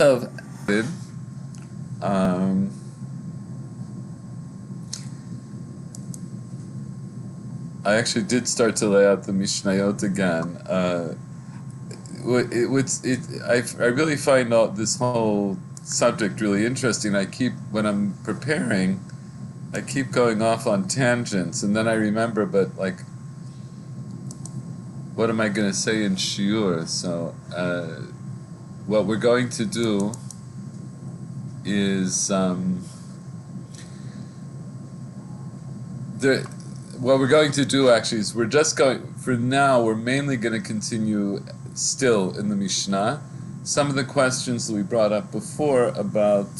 of um, I actually did start to lay out the Mishnayot again. Uh, it, it, it, I, I really find out this whole subject really interesting. I keep, when I'm preparing, I keep going off on tangents, and then I remember, but like, what am I going to say in Shiur? So, uh, what we're going to do is um, the what we're going to do actually is we're just going for now we're mainly going to continue still in the Mishnah. Some of the questions that we brought up before about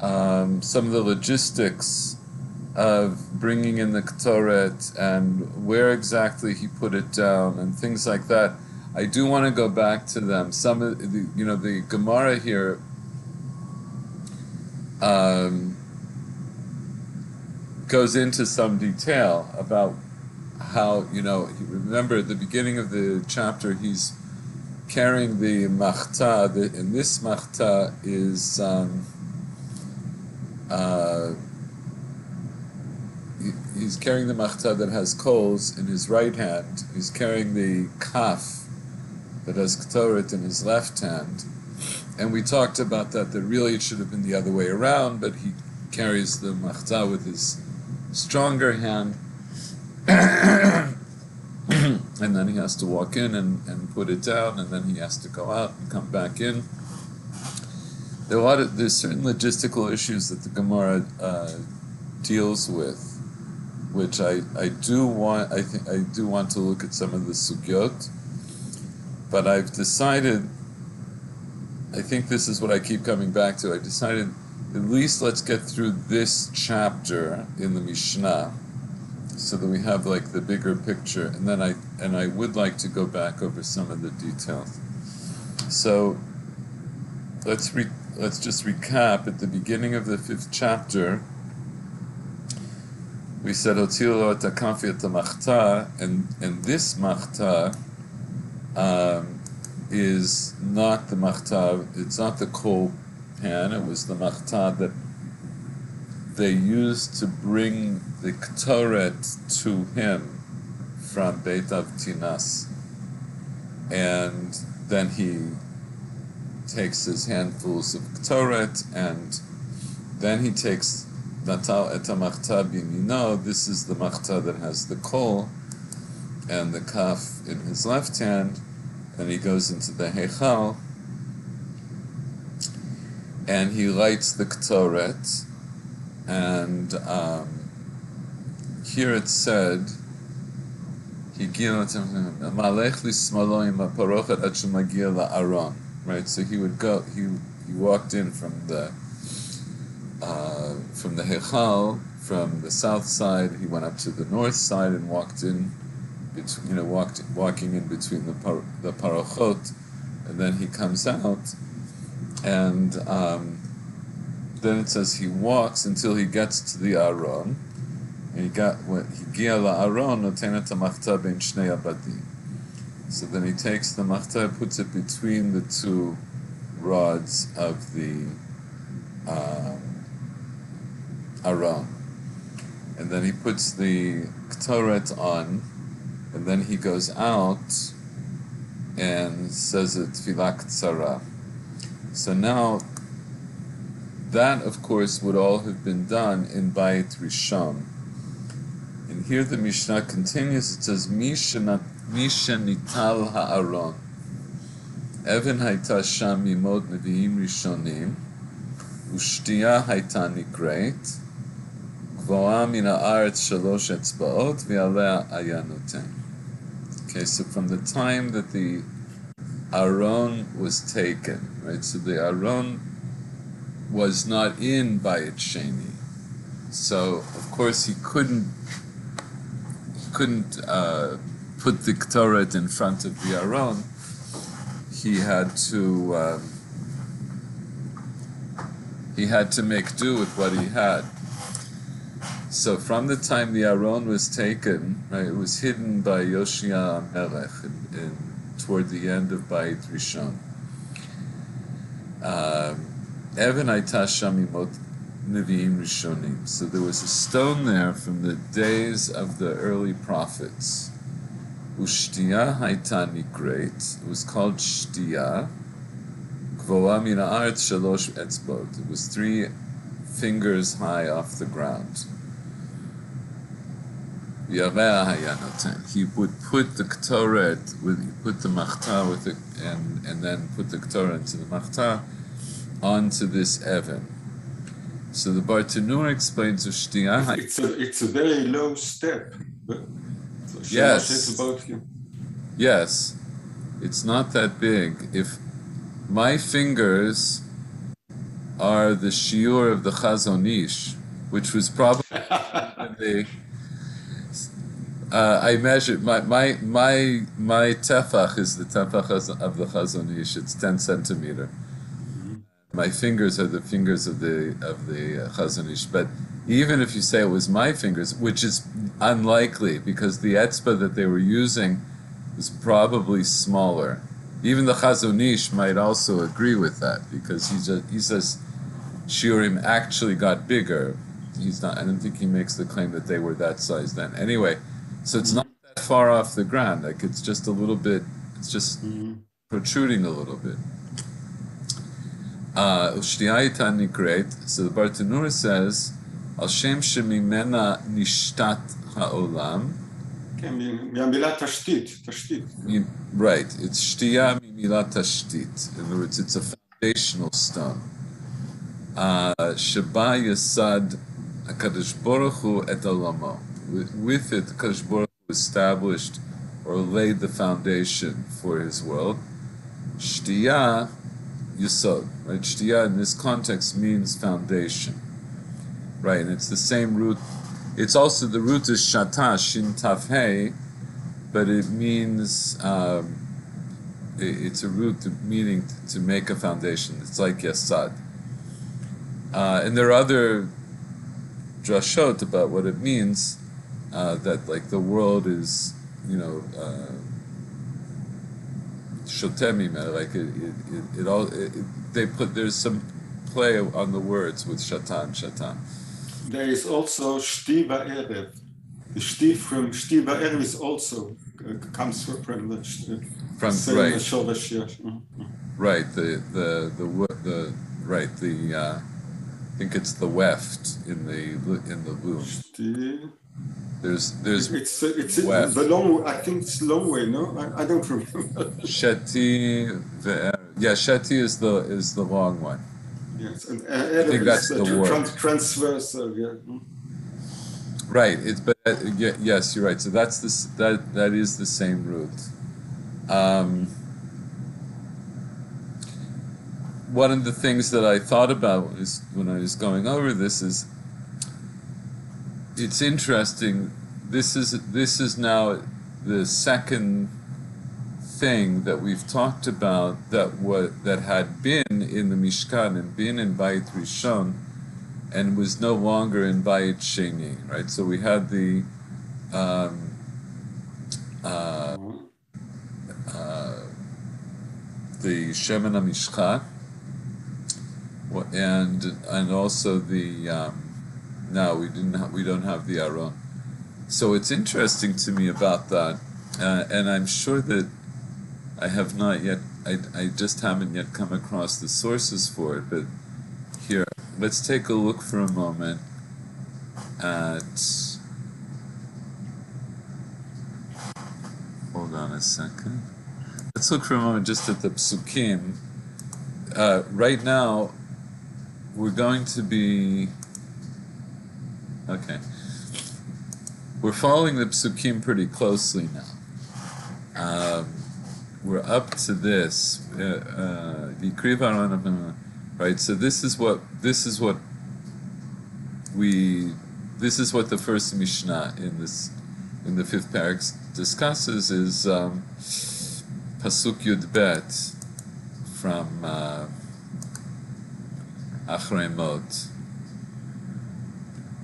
um, some of the logistics of bringing in the Ketoret and where exactly he put it down and things like that I do want to go back to them. Some of the, you know, the Gemara here um, goes into some detail about how, you know, remember at the beginning of the chapter, he's carrying the machta, the, and this machta is. Um, uh, he's carrying the machta that has coals in his right hand. He's carrying the kaf that has Ketoret in his left hand. And we talked about that, that really it should have been the other way around, but he carries the Machta with his stronger hand. and then he has to walk in and, and put it down, and then he has to go out and come back in. There are a lot of, there's certain logistical issues that the Gemara uh, deals with, which I, I do want I think I do want to look at some of the sugyot but I've decided, I think this is what I keep coming back to. I decided at least let's get through this chapter in the Mishnah so that we have like the bigger picture and then I and I would like to go back over some of the details. So let's re, let's just recap at the beginning of the fifth chapter we said and and this machta um, is not the machtav, it's not the kol pan, it was the machtav that they used to bring the ketoret to him from Beit of Tinas. And then he takes his handfuls of ketoret and then he takes natal et yimino, this is the machtav that has the kol, and the kaf in his left hand, and he goes into the Heichal, and he lights the Ktoret, and um, here it said, right? So he would go. He he walked in from the uh, from the Heichal from the south side. He went up to the north side and walked in between, you know, walked, walking in between the, par, the parachot, and then he comes out, and um, then it says he walks until he gets to the Aron, and he got when he Aron notenet machta ben shnei abadim. So then he takes the machta, puts it between the two rods of the um, Aron, and then he puts the ktoret on and then he goes out and says it tefillah tzara. So now, that of course would all have been done in Bayit Rishon. And here the Mishnah continues, it says, Mishanital ha'aron. Evan haita sham yimot nevi'im rishonim. Ushtia haita nigret, Gvoa min ha'aretz shalosh etzbaot, ve'alea aya. Okay, so from the time that the Aron was taken, right? So the Aron was not in Bayit Sheni. So of course he couldn't couldn't uh, put the Ktoret in front of the Aron. He had to um, he had to make do with what he had. So from the time the Aron was taken, right, it was hidden by Yoshia Melech in, in, toward the end of Bayit Rishon. um, Evan Aita Shamimot Nevi'im Rishonim. So there was a stone there from the days of the early prophets. Ushtia Haita Great. It was called Shtia. Gvoa Aretz Shalosh Etzbot. It was three fingers high off the ground. He would put the Ktoret, with, he put the Machta with the, and, and then put the Ktoret into the Machta onto this Evan. So the Bartanur explains Ushtia It's a, it's a very low step. So Yes. about you. Yes, it's not that big. If my fingers are the shiur of the Chazon Ish, which was probably the. Uh, I measure my my my my tefach is the tefach of the Chazon Ish. It's ten centimeter. My fingers are the fingers of the of the uh, Chazon Ish. But even if you say it was my fingers, which is unlikely because the etzba that they were using is probably smaller. Even the Chazon Ish might also agree with that because he just he says Shiurim actually got bigger. He's not. I don't think he makes the claim that they were that size then. Anyway, so it's not that far off the ground. Like it's just a little bit, it's just mm-hmm. protruding a little bit. Uh, so the Bartanura says, Al Shem Shemimena Nishtat Ha'olam. Right, it's Shtiya Mimila Tashtit. In other words, it's a foundational stone. Uh, Sheba Yasad HaKadosh Baruch Hu Et alamo. With, it, Baruch established or laid the foundation for His world. Shtiya yasod. Right, shtiya in this context means foundation. Right, and it's the same root. It's also the root is shata shin taf hey, but it means um, it's a root meaning to, to make a foundation. It's like yasad. Uh, and there are other drashot about what it means. Uh, that like the world is, you know, uh, shotemim. uh, Like it, it, it, it all. It, they put there's some play on the words with shatan, shatan. There is also Shti Ba'erev. The Shti from Shti Ba'erev is also uh, comes from from the From right. yeah. Mhm. Right, the the the the right the uh, I think it's the weft in the in the loom. Shti. There's there's It's it's Weft. the long. I think it's long way. No, I, I don't remember. ve'er. Yeah, sheti is the is the long one. yes, and uh, Erev think that's the tr- word. trans- transversal. Yeah. Mm. Right. It's but uh, ye- yes, you're right. So that's this that that is the same root. Um, one of the things that I thought about is when I was going over this is it's interesting. This is this is now the second thing that we've talked about that what that had been in the Mishkan and been in Beit Rishon and was no longer in Bayit Sheni, right? So we had the um, uh, uh, the Shemen HaMishcha, wha- and and also the um, no, we didn't ha- we don't have the Aron. So it's interesting to me about that, uh, and I'm sure that I have not yet. I, I just haven't yet come across the sources for it, but here let's take a look for a moment at hold on a second let's look for a moment just at the psukim uh, right now we're going to be okay. We're following the psukim pretty closely now. Um, we're up to this uh, uh, right? So this is what this is what we this is what the first mishnah in this in the fifth parak discusses is um, pasuk yud bet from uh, Achrei Mot.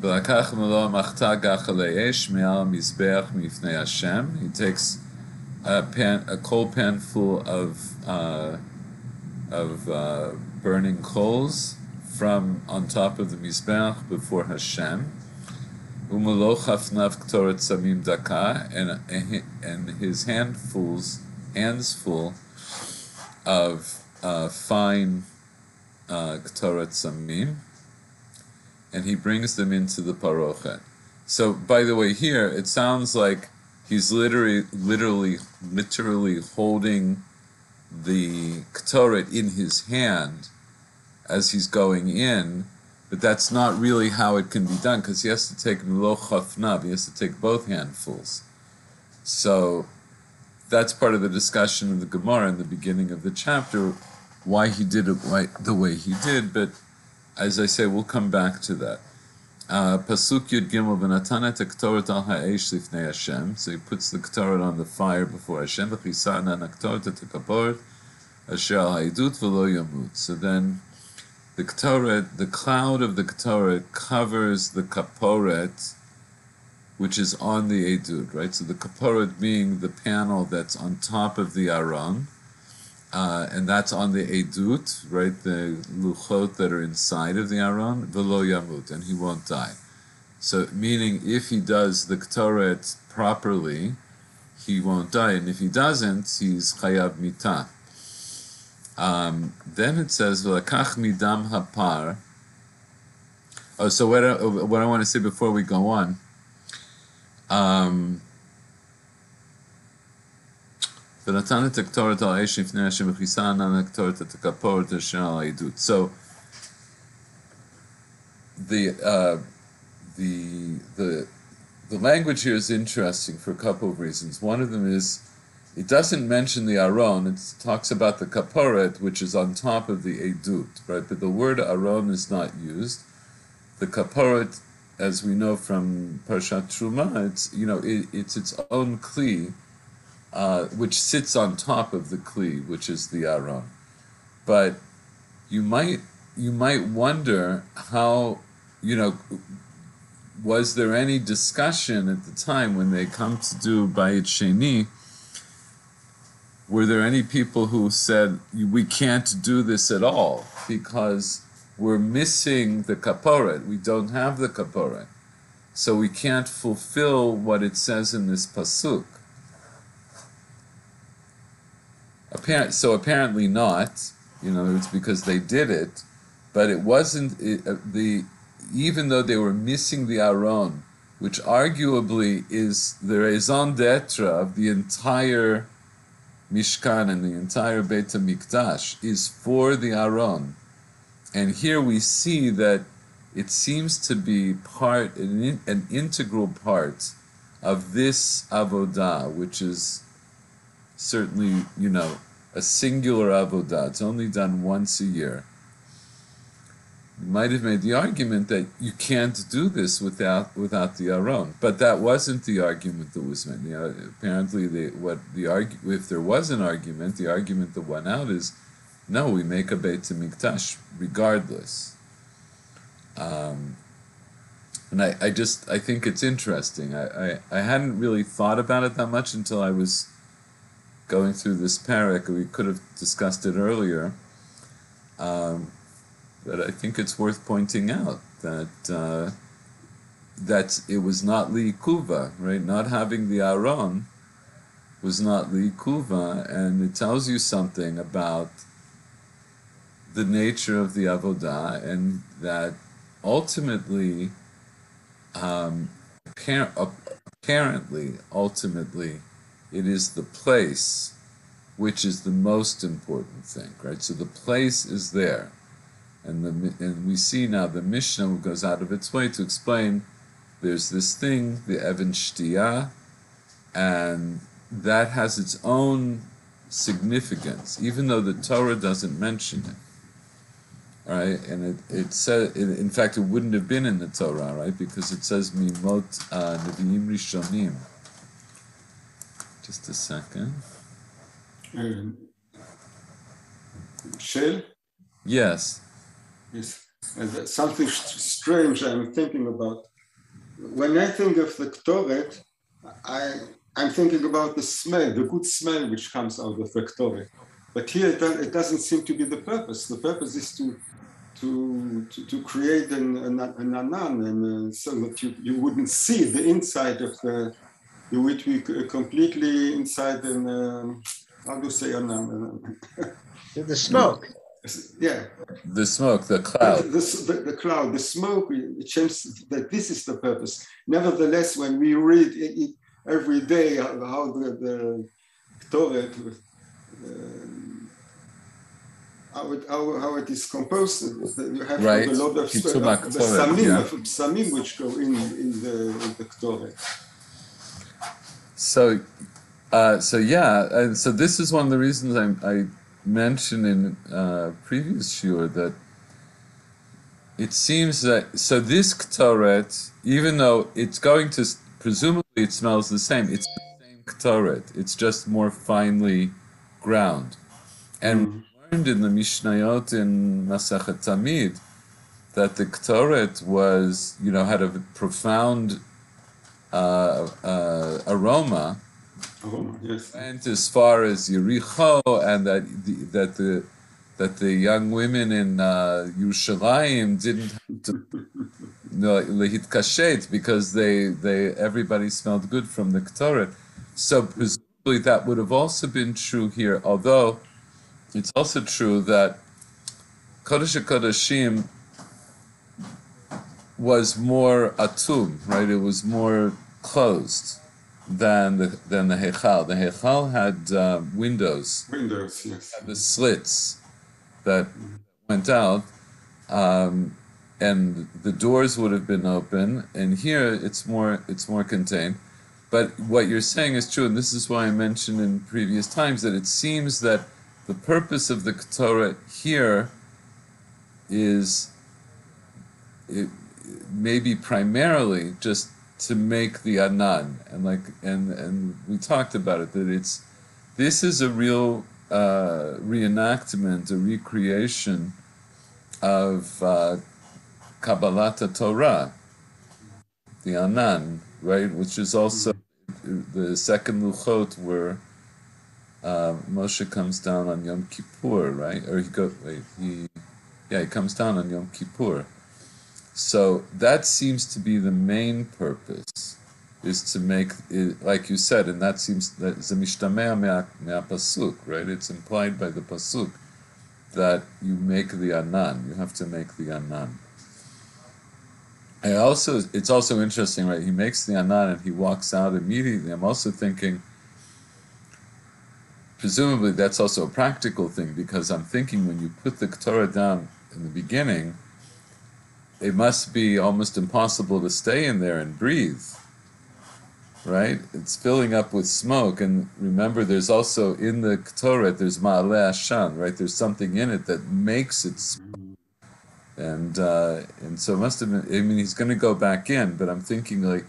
ולקח מלוא המחתה גחלי אש מעל המזבח מפני Hashem. He takes a pan, a coal pan full of uh, of uh, burning coals from on top of the Mizbeach before Hashem. Umaloch hafnav ktoret samim daka, and and his handfuls, hands full of uh, fine uh, ktoret samim, and he brings them into the parochet. So, by the way, here it sounds like he's literally, literally, literally holding the ktoret in his hand as he's going in, but that's not really how it can be done because he has to take meloch hafnav, he has to take both handfuls. So that's part of the discussion of the Gemara in the beginning of the chapter, why he did it the way he did, but as I say, we'll come back to that. Uh, Pasuk Yud Gimel v'natana tektoret al ha'esh lifnei Hashem. So he puts the ktoret on the fire before Hashem. V'chisana naktoret tekaporet asher al ha'idut v'lo yamut. So then the ktoret, the cloud of the ktoret covers the kaporet, which is on the edut, right? So the kaporet being the panel that's on top of the aron, uh, and that's on the edut, right? The luchot that are inside of the aron, velo yamut, and he won't die. So, meaning if he does the ktoret properly, he won't die, and if he doesn't, he's chayav mitah. Um, then it says v'lakach midam hapar. Oh, so what I, what I want to say before we go on. Um, so the uh, the the the language here is interesting for a couple of reasons. One of them is it doesn't mention the aron; it talks about the kaporet, which is on top of the edut, right? But the word aron is not used. The kaporet, as we know from Parshat Truma, it's you know it, it's its own kli uh, which sits on top of the kli, which is the aron. But you might you might wonder how you know was there any discussion at the time when they come to do Bayit Sheni? Were there any people who said we can't do this at all because we're missing the kaporet? We don't have the kaporet, so we can't fulfill what it says in this pasuk. Apparent, so apparently not. You know, it's because they did it, but it wasn't it, uh, the. Even though they were missing the aron, which arguably is the raison d'être of the entire Mishkan and the entire Beit Hamikdash, is for the aron, and here we see that it seems to be part, an, an integral part of this avodah, which is certainly, you know, a singular avodah. It's only done once a year. You might have made the argument that you can't do this without without the aron, but that wasn't the argument that was made. You know, apparently, the what the argu- if there was an argument, the argument that went out is, no, we make a beit mikdash regardless. Um, and I, I just I think it's interesting. I, I, I hadn't really thought about it that much until I was going through this parak. We could have discussed it earlier, um, but I think it's worth pointing out that uh, that it was not li liikuva, right? Not having the aron was not li liikuva, and it tells you something about the nature of the avodah, and that ultimately, um, apparently, ultimately it is the place which is the most important thing, right? So the place is there. And, the, and we see now the Mishnah goes out of its way to explain there's this thing, the Evan and that has its own significance, even though the Torah doesn't mention it. Right, and it, it said, in fact, it wouldn't have been in the Torah, right, because it says Mimot uh, Nevi'im Rishonim. Just a second. Um, Shel? Yes. Yes. And something strange I'm thinking about. When I think of the Ktoret, I, I'm thinking about the smell, the good smell which comes out of the Ktoret. But here it, it doesn't seem to be the purpose. The purpose is to to to, to create an, an, an anan, and uh, so that you, you wouldn't see the inside of the you would be completely inside an um, how do you say anan? The smoke. yeah, The smoke, the the, cloud. the, the, the cloud, the smoke, it shows that this is the purpose. Nevertheless, when we read it, it every day how, how the, the Torah, um, how, it, how, how it is composed, you have Right. a lot of Kitumak uh, the Torah, samim, yeah. of samim which go in in the, in the Torah. So, uh, so yeah, and so this is one of the reasons I, I mentioned in uh, previous shiur that it seems that so this ktoret, even though it's going to presumably it smells the same, it's the same ktoret. It's just more finely ground, and we learned in the Mishnayot in Masachet Tamid that the ktoret was, you know, had a profound uh, uh, aroma Oh, yes. went as far as Yericho, and that the, that the that the young women in uh, Yerushalayim didn't have to lehit kashet because they they everybody smelled good from the Ktoret. So presumably that would have also been true here, although it's also true that Kodesh Kodashim was more atum, right? It was more closed than the than the Hechal. The Hechal had uh, windows, Windows, yes. the slits that went out, um, and the doors would have been open. And here it's more it's more contained. But what you're saying is true, and this is why I mentioned in previous times that it seems that the purpose of the Torah here is it, maybe primarily just to make the anan and like and and we talked about it that it's this is a real uh, reenactment a recreation of uh, Kabbalat Torah the anan right? Which is also the second luchot where uh, Moshe comes down on Yom Kippur right? Or he go wait he yeah he comes down on Yom Kippur so that seems to be the main purpose, is to make it, like you said, and that seems that pasuk, right? It's implied by the pasuk that you make the anan. You have to make the anan. And also, it's also interesting, right? He makes the anan and he walks out immediately. I'm also thinking, presumably, that's also a practical thing because I'm thinking when you put the Torah down in the beginning it must be almost impossible to stay in there and breathe. Right? It's filling up with smoke. And remember, there's also in the Ktoret, there's Ma'aleh Ashan, right? There's something in it that makes it. And, uh, and so it must have been, I mean, he's going to go back in, but I'm thinking like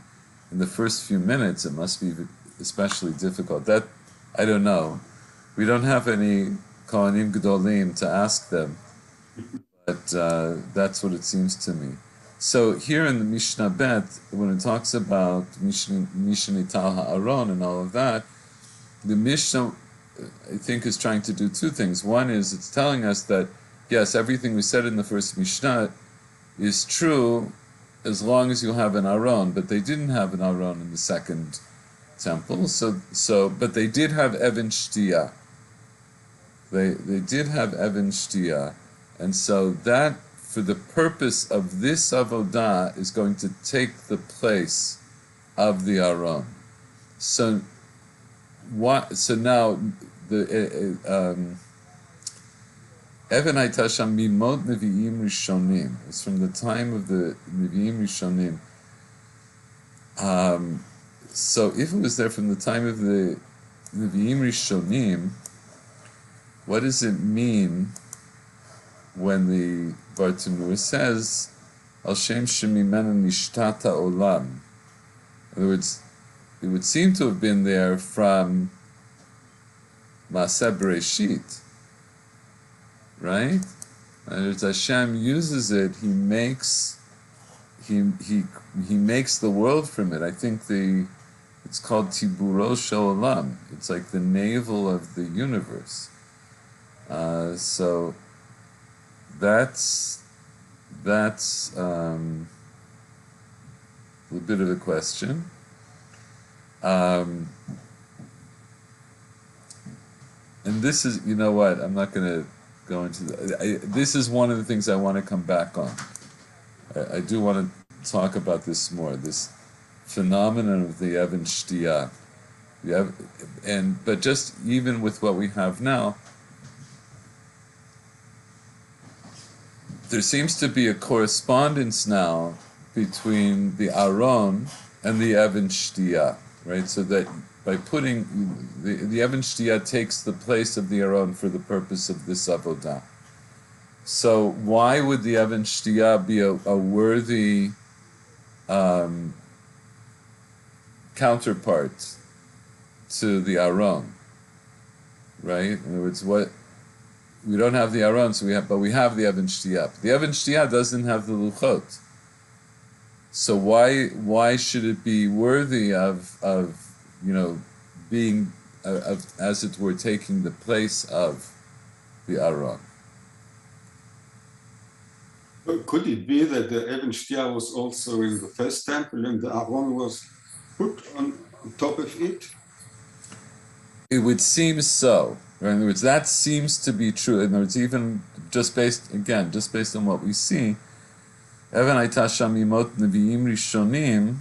in the first few minutes, it must be especially difficult. That, I don't know. We don't have any Kohanim Gedolim to ask them uh, that's what it seems to me. So here in the Mishnah Bet, when it talks about Mishnah Tal Ha'aron and all of that, the Mishnah, I think, is trying to do two things. One is it's telling us that, yes, everything we said in the first Mishnah is true as long as you have an Aron, but they didn't have an Aron in the second temple, so, so but they did have Evan Shtia. They, they did have Evan Shtia. And so that, for the purpose of this avodah, is going to take the place of the aron. So, what? So now, the uh, um, Evan Haitasham Mimot Nevi'im Rishonim. It's from the time of the Nevi'im Rishonim. Um, so, if it was there from the time of the Nevi'im Rishonim, what does it mean? When the Bartanur says, Al Shem Shemimena Nishtata Olam. In other words, it would seem to have been there from Maaseh Bereshit, right? And as Hashem uses it, he makes he he he makes the world from it. I think the it's called Tiburo Olam. It's like the navel of the universe. Uh, so that's that's um, a bit of a question. Um, and this is, you know what? I'm not going to go into. The, I, this is one of the things I want to come back on. I, I do want to talk about this more. This phenomenon of the Evan Shtia. And but just even with what we have now, there seems to be a correspondence now between the Aron and the Evan Shtia, right? So that by putting the, the Evan Shtia takes the place of the Aron for the purpose of this avodah. So why would the Evan Shtia be a, a worthy um, counterpart to the Aron? Right? In other words, what we don't have the Aron, so we have, but we have the Evan Shtia. The Evan Shtia doesn't have the Luchot. So why why should it be worthy of of you know, being, uh, of, as it were, taking the place of the Aron. Could it be that the Evan Shtia was also in the first temple and the Aron was put on, on top of it? It would seem so. In other words, that seems to be true. In other words, even just based, again, just based on what we see, Evan Aita Shamimot Nevi'im Rishonim,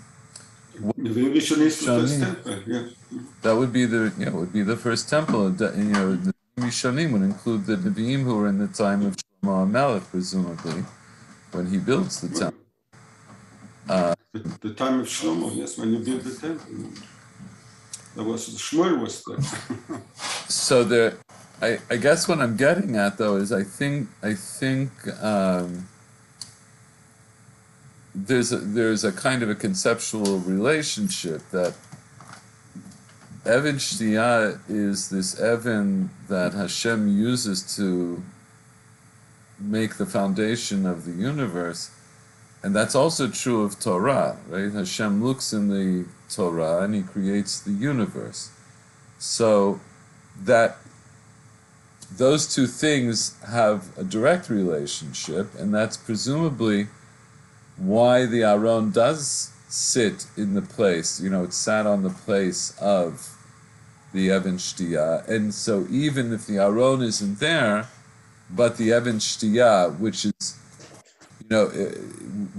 that would be the you know would be the first temple. You know, the Rishonim would include the Nevi'im who were in the time of Shlomo Melech, presumably, when he builds the temple. Uh, the, the, time of Shlomo, yes, when he built the temple. That was Shmuel was there. so there, I, I guess what I'm getting at though is I think I think. Um, there's a, there's a kind of a conceptual relationship that Evan Shtia is this Evan that Hashem uses to make the foundation of the universe. And that's also true of Torah, right? Hashem looks in the Torah and he creates the universe. So that those two things have a direct relationship, and that's presumably why the Aron does sit in the place, you know, it sat on the place of the Evan Shtia. And so even if the Aron isn't there, but the Evan Shtia, which is, you know, eh,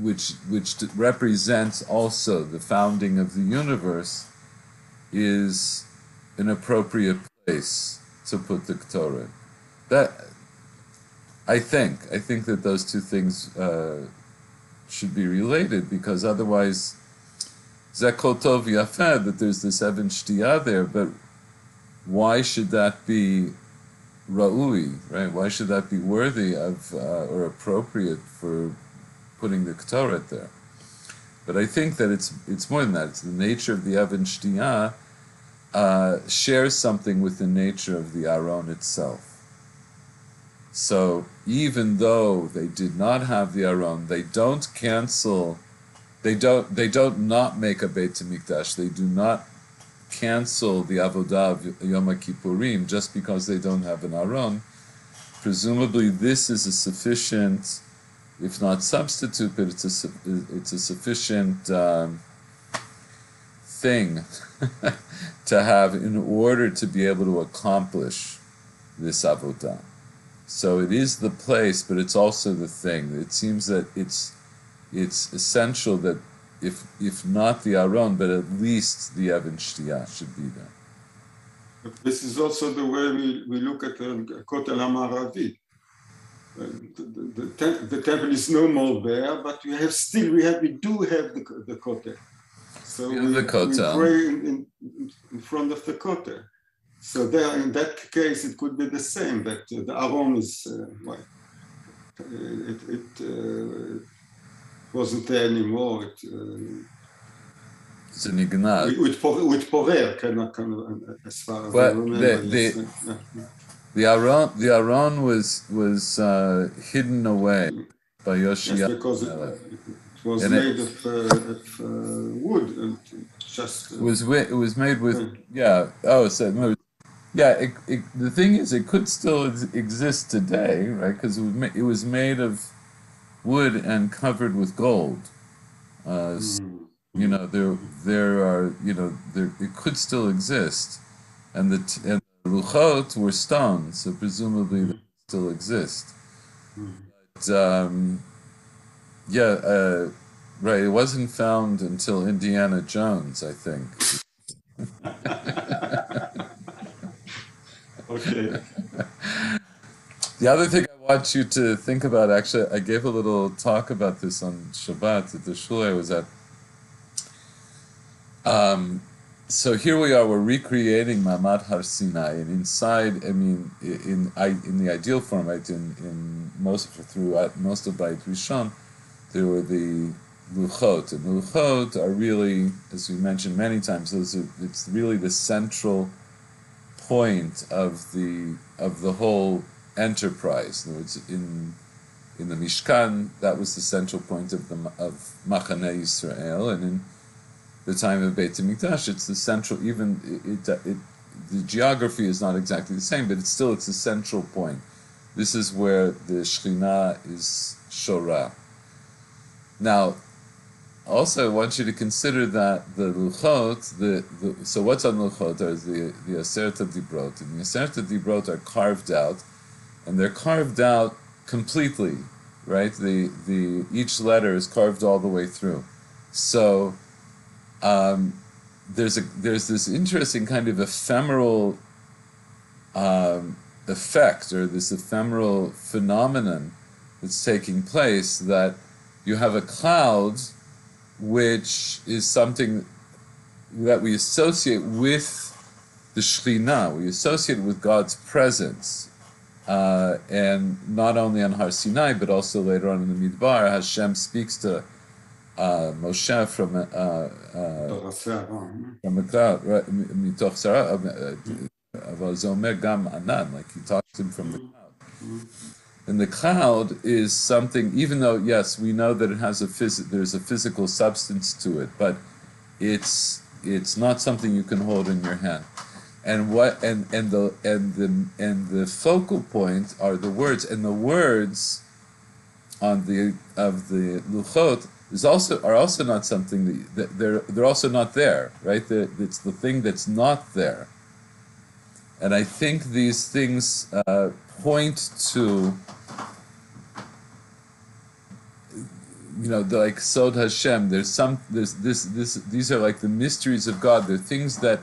which, which represents also the founding of the universe, is an appropriate place to put the Torah. That, I think, I think that those two things uh, should be related because otherwise, Zekol Tov Yafed, that there's this Evan Shtia there, but why should that be Ra'ui, right? Why should that be worthy of uh, or appropriate for putting the Ktoret there? But I think that it's it's more than that. It's the nature of the Evan Shtia uh, shares something with the nature of the Aron itself. So even though they did not have the Aron, they don't cancel, they don't they don't not make a Beit Hamikdash. They do not cancel the Avodah of Yom Kippurim just because they don't have an Aron. Presumably, this is a sufficient, if not substitute, but it's a it's a sufficient um, thing to have in order to be able to accomplish this Avodah. So it is the place, but it's also the thing. It seems that it's it's essential that if if not the Aron, but at least the Evan Shtia should be there. But this is also the way we, we look at the Kotel HaMaravi. Uh, the, the, the, the, temple is no more there, but we have still we have we do have the, the Kotel. So we, the Kotel. we pray in, in, in front of the Kotel. So there, in that case, it could be the same. That uh, the Aron is uh, well, it, it uh, wasn't there anymore. It, זה נגנז. הוא התפורר, כן, as far as I remember. The, the, the Aron, the Aron was was uh, hidden away by Yoshia. Yes, because it, it was and made it, of, uh, of uh, wood and just. it was it was made with yeah. Oh, so Yeah, it, it, the thing is, it could still ex- exist today, right? Because it, was ma- it was made of wood and covered with gold. Uh, s- Mm. you know, there there are you know there it could still exist, and the t- and the luchot were stone, so presumably they still exist. Mm. But, um, yeah, uh, right. It wasn't found until Indiana Jones, I think. Okay. The other thing I want you to think about, actually, I gave a little talk about this on Shabbat at the shul I was at. Um, so here we are, we're recreating Mamad Har Sinai, and inside, I mean, in I, in the ideal form, right, in, in most throughout most of Beit Rishon, there were the luchot, and the luchot are really, as we mentioned many times, those are, it's really the central point of the of the whole enterprise. In other words, in in the Mishkan, that was the central point of the of Machane Yisrael, and in the time of Beit Hamikdash, it's the central. Even it, it, it the geography is not exactly the same, but it's still it's the central point. This is where the Shekhinah is Shorah. Now, also, I want you to consider that the luchot, the, the so what's on luchot are the the aserta dibrot, and the aserta dibrot are carved out, and they're carved out completely, right? The the each letter is carved all the way through, so um, there's a there's this interesting kind of ephemeral um, effect or this ephemeral phenomenon that's taking place that you have a cloud which is something that we associate with the Shekhinah, we associate with God's presence. Uh, and not only on Har Sinai, but also later on in the Midbar, Hashem speaks to uh, Moshe from uh, uh, from the cloud, right? Uh, Gam Anan, like he talks to him from the cloud. And the cloud is something, even though yes, we know that it has a phys- there's a physical substance to it, but it's it's not something you can hold in your hand. And what and and the and the and the focal point are the words, and the words on the of the luchot is also are also not something that, that they're they're also not there, right? it's the thing that's not there. And I think these things uh, point to, you know, like Sod Hashem. There's some. There's this. This. These are like the mysteries of God. They're things that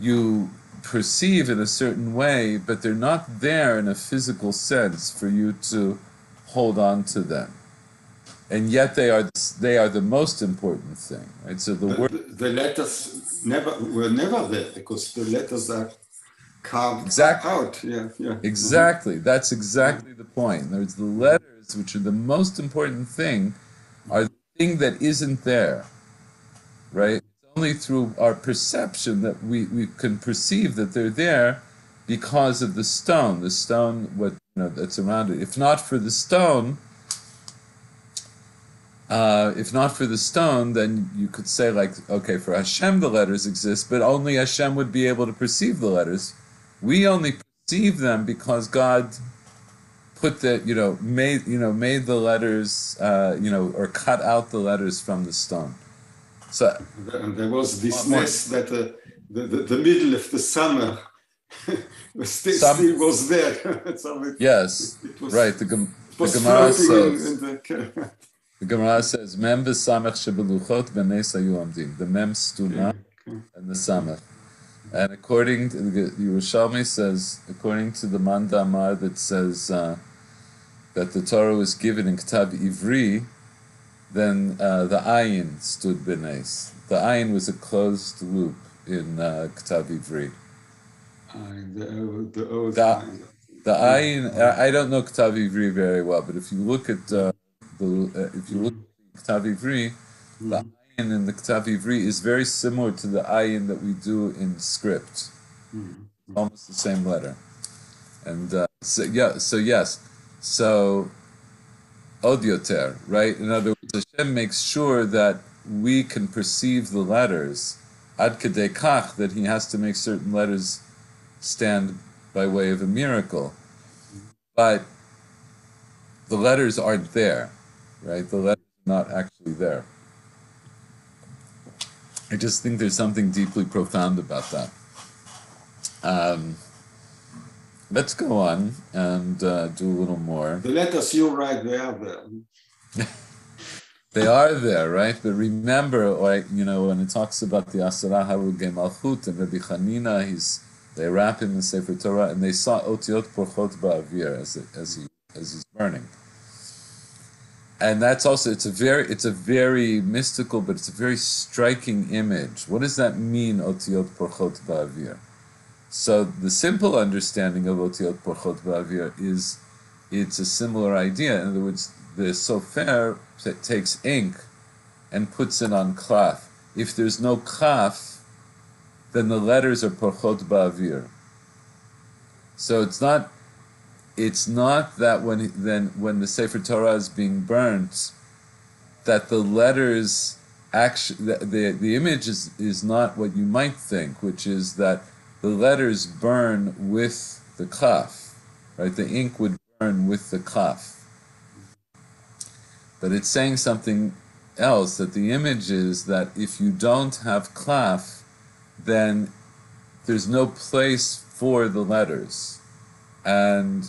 you perceive in a certain way, but they're not there in a physical sense for you to hold on to them. And yet they are they are the most important thing, right? So the word The, the letters never were never there because the letters are carved Exactly. out. Yeah, yeah. Mm-hmm. Exactly. That's exactly the point. There's the letters, which are the most important thing, are the thing that isn't there. Right? Only through our perception that we, we can perceive that they're there because of the stone. The stone, what you know, that's around it. If not for the stone, uh, if not for the stone, then you could say like, okay, for Hashem the letters exist, but only Hashem would be able to perceive the letters. We only perceive them because God put the, you know, made, you know, made the letters, uh, you know, or cut out the letters from the stone. So there was this mess that uh, the, the, the middle of the summer still, Some- still was there. so it, yes, it was, right. The, Gem- the Gemara says. the The Gemara says, "Mem v'samech shebeluchot sayu amdim." The mem stuna and the samech. And according to the Yerushalmi says, according to the Mandamar that says uh, that the Torah was given in Ktav Ivri, then uh, the ayin stood benes. The ayin was a closed loop in uh, Ktav Ivri. the the old Da- kind. The ayin, I I don't know Ktav Ivri very well, but if you look at uh, the, uh, if you look at Ktav Ivri, the ayin in the Ktav Ivri is very similar to the ayin that we do in script. Almost the same letter. And uh, so yeah, so yes, so odioter, right? In other words, Hashem makes sure that we can perceive the letters ad kedei kach that He has to make certain letters stand by way of a miracle. But the letters aren't there, right? The letters are not actually there. I just think there's something deeply profound about that. Um, let's go on and uh, do a little more. The letters you write, they are there. They are there, right? But remember, like you know, when it talks about the Asara Harugei Malchut and Rabbi Chanina, he's they wrap him in Sefer Torah and they saw Otiot Porchot Ba'avir as as he as he's burning. And that's also it's a very it's a very mystical, but it's a very striking image. What does that mean, Otiot Porchot Ba'avir? So the simple understanding of Otiot Porchot Ba'avir is it's a similar idea. In other words, the sofer takes ink and puts it on klaf. If there's no klaf, then the letters are porchot Bavir. So it's not it's not that when then when the Sefer Torah is being burnt, that the letters actually the, the, the image is, is not what you might think, which is that the letters burn with the klaf, right? The ink would burn with the klaf. But it's saying something else that the image is that if you don't have klaf, then there's no place for the letters. And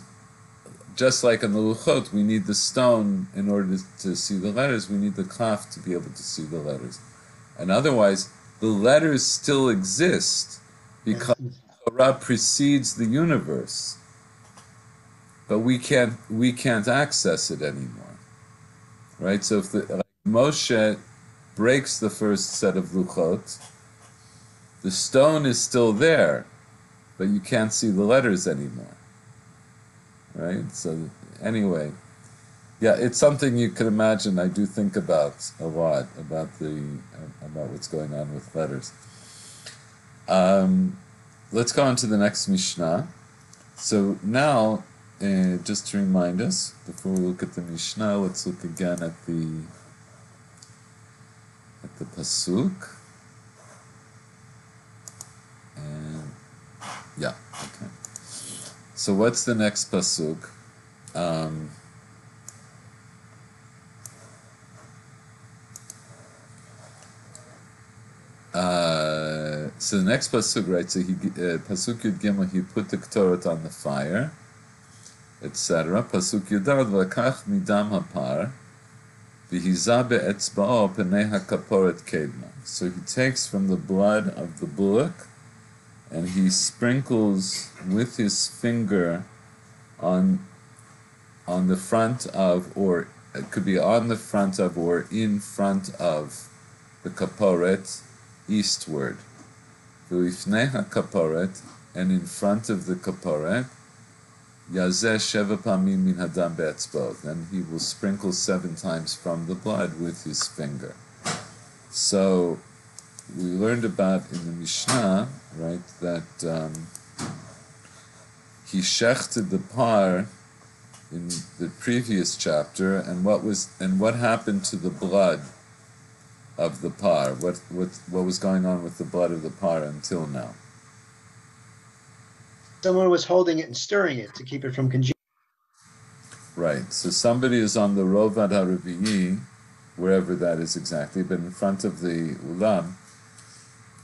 just like in the Luchot, we need the stone in order to, see the letters, we need the klaf to be able to see the letters. And otherwise, the letters still exist because Torah precedes the universe. But we can't we can't access it anymore right? So if the, like Moshe breaks the first set of luchot, the stone is still there, but you can't see the letters anymore, right? So anyway, yeah, it's something you can imagine. I do think about a lot about the about what's going on with letters. Um, let's go on to the next Mishnah. So now uh, just to remind us, before we look at the Mishnah, let's look again at the at the pasuk. And yeah, okay. So what's the next pasuk? Um, so the next pasuk, right? So he uh, pasuk Yud Gimel, he put the Torah on the fire etc. Pasuk Yudad v'akach midam hapar v'hiza be'etzba'o penei hakaporet kedma. So he takes from the blood of the bullock and he sprinkles with his finger on on the front of, or it could be on the front of, or in front of the kaporet eastward. V'ifnei hakaporet, and in front of the kaporet, Yazeh Sheva Pamim Min Hadam Be'etzbo. Then he will sprinkle seven times from the blood with his finger. So we learned about in the Mishnah, right, that um, he shechted the par in the previous chapter, and what was and what happened to the blood of the par? What what what was going on with the blood of the par until now? someone was holding it and stirring it to keep it from congealing. Right. So somebody is on the Rovad HaRaviyi, wherever that is exactly, but in front of the Ulam,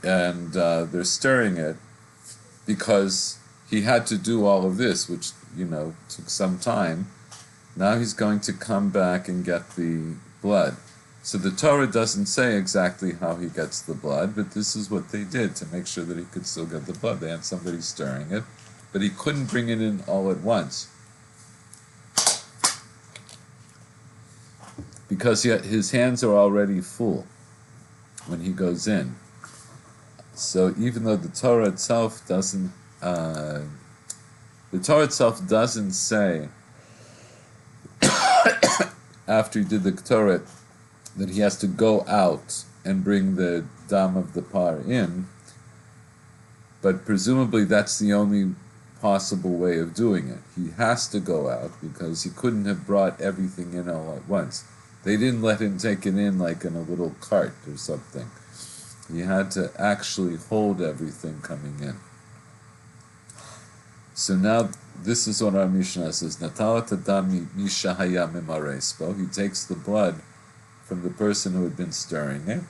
and uh, they're stirring it because he had to do all of this, which, you know, took some time. Now he's going to come back and get the blood. So the Torah doesn't say exactly how he gets the blood, but this is what they did to make sure that he could still get the blood. They had somebody stirring it but he couldn't bring it in all at once. Because he, his hands are already full when he goes in. So even though the Torah itself doesn't, uh, the Torah itself doesn't say after he did the Torah that he has to go out and bring the dam of the par in, but presumably that's the only possible way of doing it. He has to go out because he couldn't have brought everything in all at once. They didn't let him take it in like in a little cart or something. He had to actually hold everything coming in. So now this is what our Mishnah says. Natalat adam misha haya mimarespo. He takes the blood from the person who had been stirring it.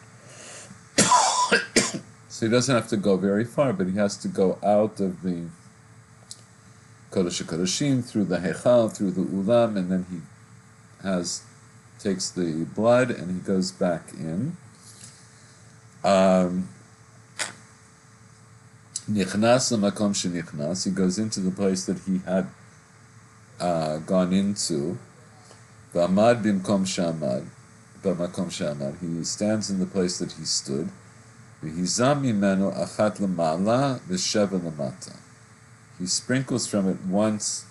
so he doesn't have to go very far, but he has to go out of the Kodesh Kodeshim through the Hechal, through the Ulam, and then he has takes the blood and he goes back in. Um, Nichnas makom shenichnas. He goes into the place that he had uh, gone into. V'amad bimkom shamad b'makom she'amar. He stands in the place that he stood. V'hizam mimenu achat l'ma'ala v'sheva l'mata. He sprinkles from it once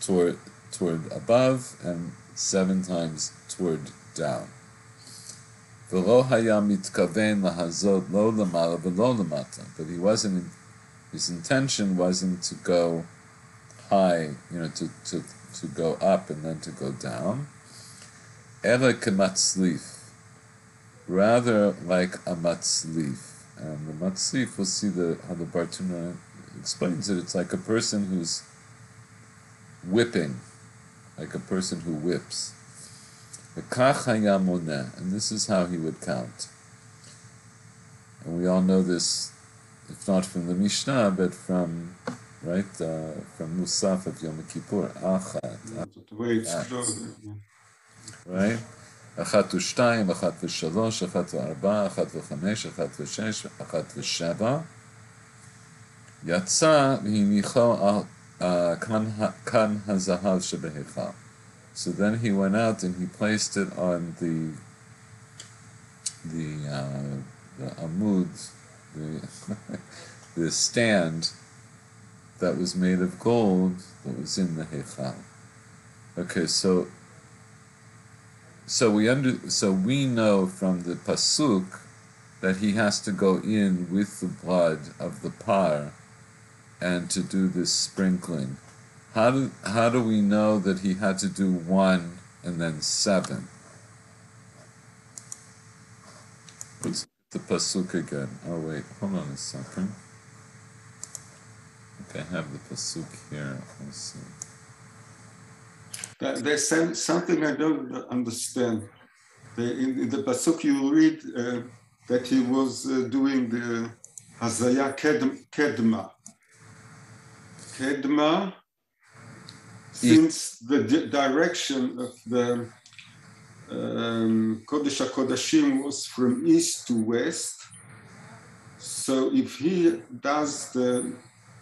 toward, toward above and seven times toward down. V'lo haya mitkaven lahazod lo l'mala v'lo l'mata. But he wasn't, his intention wasn't to go high, you know, to, to, to go up and then to go down. Ela kematzlif, rather like a matzlif. And the matzlif, we'll see the, how the Bartanura explains it. It's like a person who's whipping, like a person who whips. And this is how he would count. And we all know this, if not from the Mishnah, but from right uh, from Musaf of Yom Kippur, Achat. The way it's at Right? אחת ושתיים, אחת ושלוש, אחת וארבע, אחת וחמש, אחת ושש, אחת ושבע. יצא והניחו על uh, כאן הזהב שבהיכל. So then he went out and he placed it on the the uh, the amud, the the stand that was made of gold that was in the heichal. Okay, so so we under so we know from the pasuk that he has to go in with the blood of the par and to do this sprinkling. How do how do we know that he had to do one and then seven? Let's the pasuk again. Oh wait, hold on a second. Okay, I have the pasuk here. Let's see. There's some- something I don't understand. The, in, in the pasuk you read uh, that he was uh, doing the Hazaya Kedma. Kedma, since the di- direction of the um, Kodesh HaKodashim was from east to west, so if he does the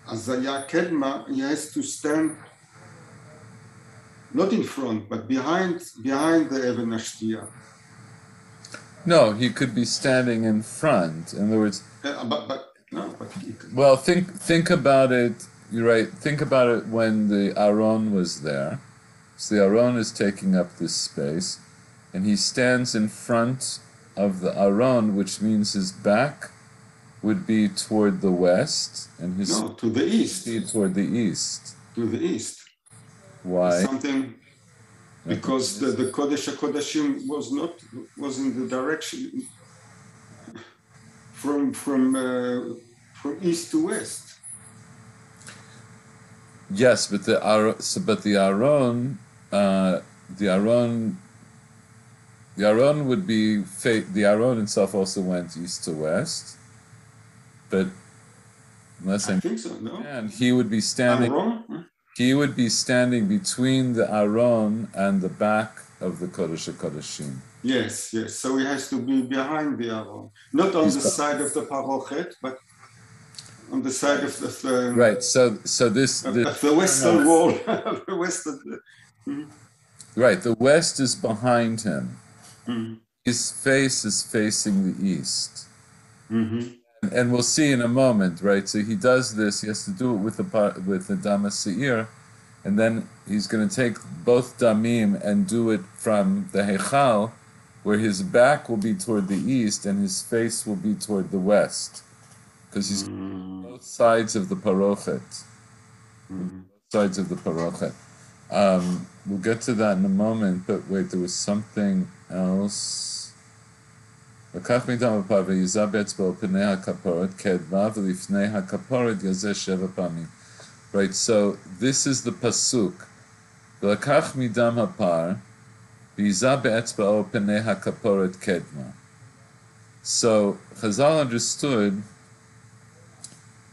Hazaya Kedma, he has to stand not in front, but behind behind the Even Hashtiya. No, he could be standing in front. In other words, Uh, but but no, but well, think think about it. You're right. Think about it when the Aron was there. So the Aron is taking up this space, and he stands in front of the Aron, which means his back would be toward the west, and his no to the east, toward the east. to the east. Why? Something because the, the Kodesh HaKodashim was not was in the direction from from uh, from east to west. Yes, but the Ar- so, but the Aron, uh, the Aron, the Aron would be fa- the Aron itself also went east to west, but unless I I'm think so. No, and he would be standing. Wrong. He would be standing between the Aron and the back of the Kodesh Kodeshim. Yes, yes. So he has to be behind the Aron, not on He's the got- side of the Parochet, but on the side of the, the Right. So so this, of, this of the western wall, the western. right. The west is behind him. Mhm. His face is facing the east. Mhm. And we'll see in a moment, right? So he does this. He has to do it with the with the damasir, and then he's going to take both damim and do it from the heichal, where his back will be toward the east and his face will be toward the west, because he's Mm. both sides of the parochet, Mhm. sides of the parochet. Um, we'll get to that in a moment, but wait, there was something else. לקח מאיתם הפר ויזע באצבעו פני הכפורת, קדמה ולפני הכפורת יזה שבע פעמים. Right, so this is the pasuk. V'lakach midam hapar, v'yiza be'etzba'o penei hakaporet kedma. So Chazal understood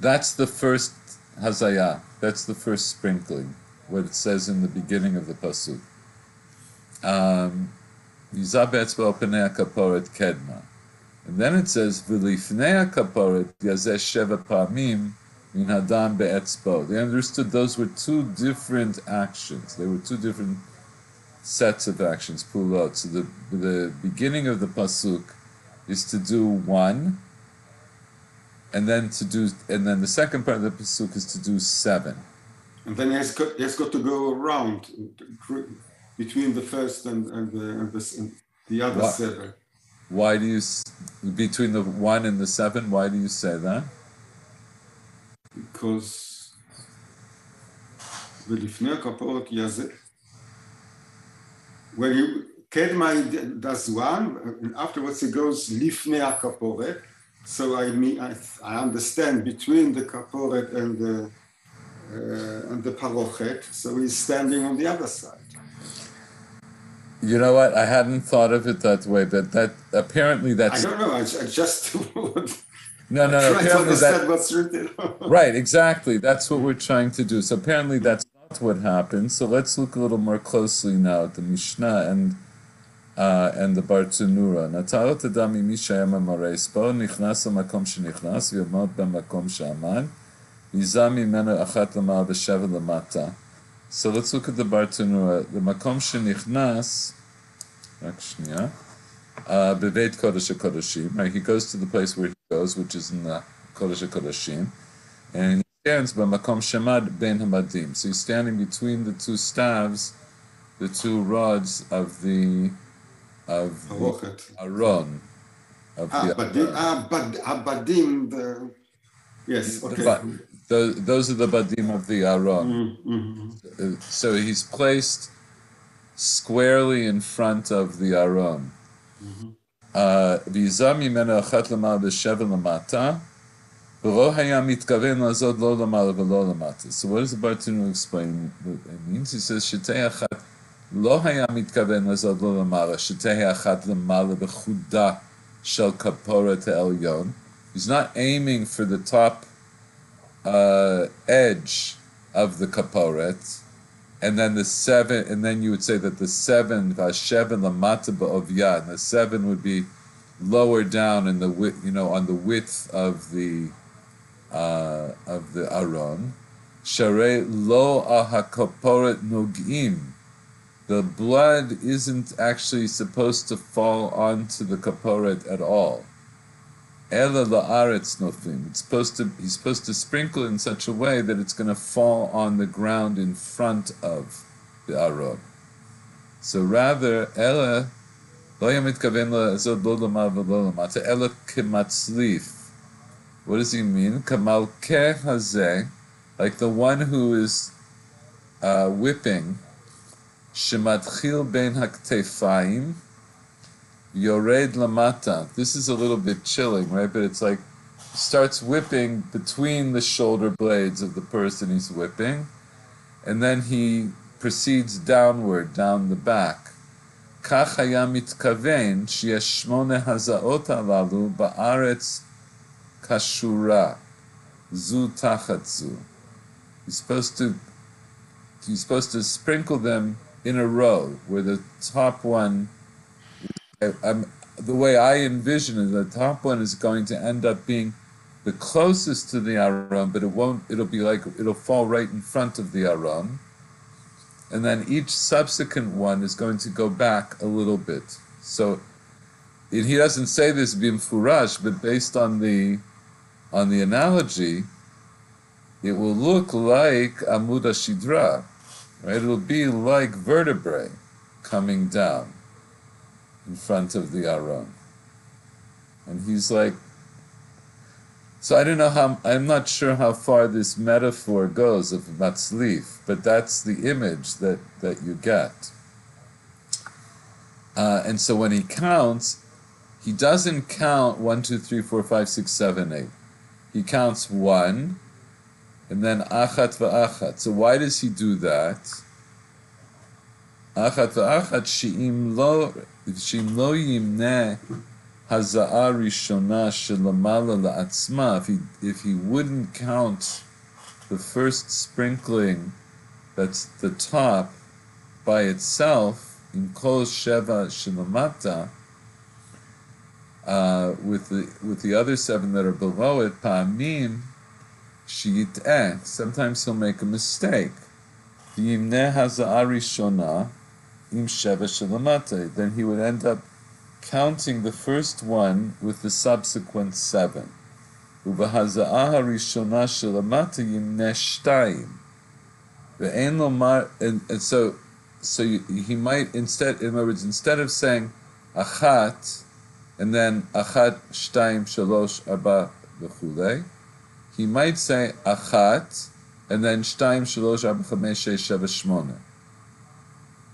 that's the first hazaya, that's the first sprinkling, what it says in the beginning of the pasuk. Um, kedma. And then it says, V'lifnei hakaporet yazeh sheva pamim min hadam be'etzbo. They understood those were two different actions. They were two different sets of actions, pulot. So the, the beginning of the pasuk is to do one, and then to do, and then the second part of the pasuk is to do seven. And then he has got, he has got to go around between the first and, and, the, and, the, and the other What? seven. Why do you, s- between the one and the seven, why do you say that? because ולפני הכפורת יזה, when you, קדמה he does one, and afterwards he goes לפני הכפורת, so I mean, I, I understand between the kaporet and the uh, and the parochet, so he's standing on the other side. You know what? I hadn't thought of it that way, but that apparently that I that's don't know, I, I just no, no, no. Apparently that right, exactly. That's what we're trying to do. So apparently that's not what happened. So let's look a little more closely now at the Mishnah and uh, and the Bartanura. Natarot adami mishayama marespo nichnas makom shenichnas v'yamot b'makom shaman v'yizam mimenu achat lamar b'sheva lamata. So let's look at the Bartanura. The makom shenichnas. רק שנייה. Uh, Beveit Kodesh HaKodeshim, right? He goes to the place where he goes, which is in the Kodesh HaKodeshim, and he stands by Makom Shemad Ben Hamadim. So he's standing between the two staves, the two rods of the of the parochet. Aron, of Ah, the בדים, Aron. ah, bad, הבדים, the, yes, The okay. ba- Those, those are the badim of the Aron. Mm-hmm. Mm. So he's placed squarely in front of the Aron. ויזם ממנו אחת So what does the Bartanura explain? It means he says "Shetei אחת lo היה מתכוון לעזוד lo למעלה, שתי אחת למעלה בחודה של כפורת העליון. He's not aiming for the top uh, edge of the kaporet, and then the seven, and then you would say that the seven, vasheven lamata ba'ovya, and the seven would be lower down in the width, you know, on the width of the uh, of the aron. Sharei lo ahakaporet nogim. The blood isn't actually supposed to fall onto the kaporet at all. Ela la'aretz nothing. It's supposed to, he's supposed to sprinkle in such a way that it's going to fall on the ground in front of the aron. So rather, Ela lo yamit yamitkaven la'azod lo lamar v'lo lamata, Ela kematzlif. What does he mean? Kamalke hazeh, like the one who is uh, whipping, shematchil ben haktefaim. Yored Lamata. This is a little bit chilling, right? But it's like starts whipping between the shoulder blades of the person he's whipping, and then he proceeds downward down the back. כך היה מתכוון שיש שמונה הזעות הללו בארץ כשורה, זו תחת זו. He's supposed to he's supposed to sprinkle them in a row, where the top one I, I'm, the way I envision it, the top one is going to end up being the closest to the Aron, but it won't, it'll be like, it'll fall right in front of the Aron. And then each subsequent one is going to go back a little bit. So he doesn't say this bimfurash, but based on the, on the analogy, it will look like Amud Shidra, right? It'll be like vertebrae coming down in front of the Aron. And he's like, so I don't know how, I'm not sure how far this metaphor goes of Matzlif, but that's the image that, that you get. Uh, and so when he counts, he doesn't count one, two, three, four, five, six, seven, eight. He counts one, and then achat va'achat. So why does he do that? Achat va'achat she'im lo If he if he wouldn't count the first sprinkling, that's the top, by itself in kol sheva shelamata. Uh, with the with the other seven that are below it, pa'amim shiyit'eh. Sometimes he'll make a mistake. Yimneh haza'a rishona im sheva shelamata. Then he would end up counting the first one with the subsequent seven. And, and so, so you, he might instead, in other words, instead of saying achat, and then achat, shtayim, shalosh, arba, v'chulei, he might say achat, and then shtayim, shalosh, arba, chamesh, shesh, sheva, shmona.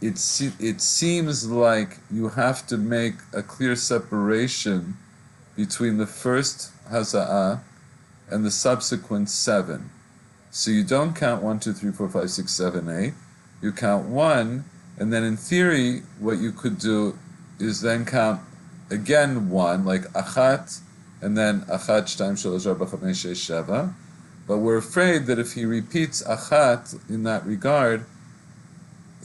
it it seems like you have to make a clear separation between the first haza'ah and the subsequent seven. So you don't count one, two, three, four, five, six, seven, eight. You count one, and then in theory, what you could do is then count again one, like achat, and then achat, shtaim, shalosh, arba, shesh, sheva. But we're afraid that if he repeats achat in that regard,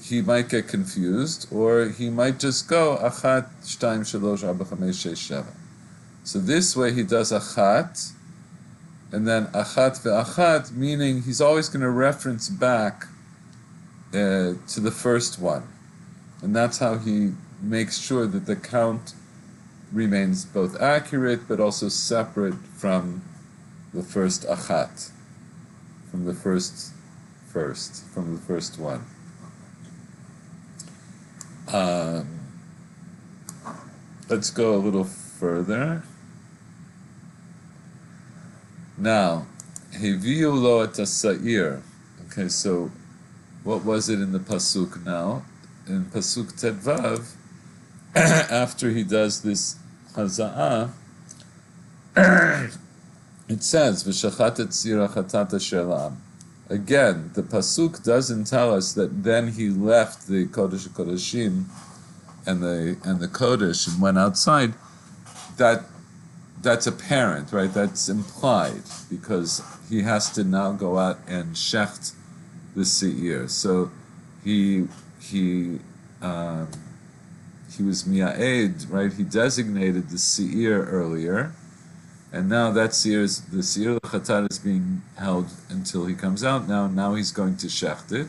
he might get confused, or he might just go achat, shtaim, shalosh, arba, chamesh, shesh, sheva. So this way he does achat, and then achat ve'achat, meaning he's always going to reference back uh, to the first one. And that's how he makes sure that the count remains both accurate but also separate from the first achat, from the first first, from the first one. Um, let's go a little further. Now, Heviu lo et sa'ir. Okay, so what was it in the pasuk now? In pasuk Tedvav, after he does this haza'ah, it says v'shachat et tzira chatat. Again, the pasuk doesn't tell us that then he left the kodesh kodeshim and the and the kodesh and went outside. That that's apparent, right? That's implied because he has to now go out and shecht the seir. So he he um, he was mia'ed, right? He designated the seir earlier, and now that seir is the seir chatat is being held until he comes out. Now now he's going to shecht it.